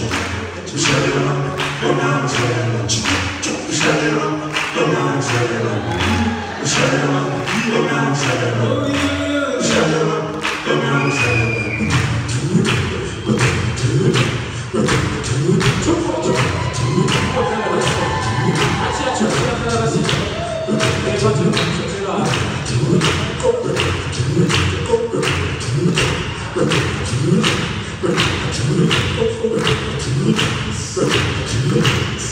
mountain. So set it up, the mountain's very much. Set it up, the mountain's very much. it up,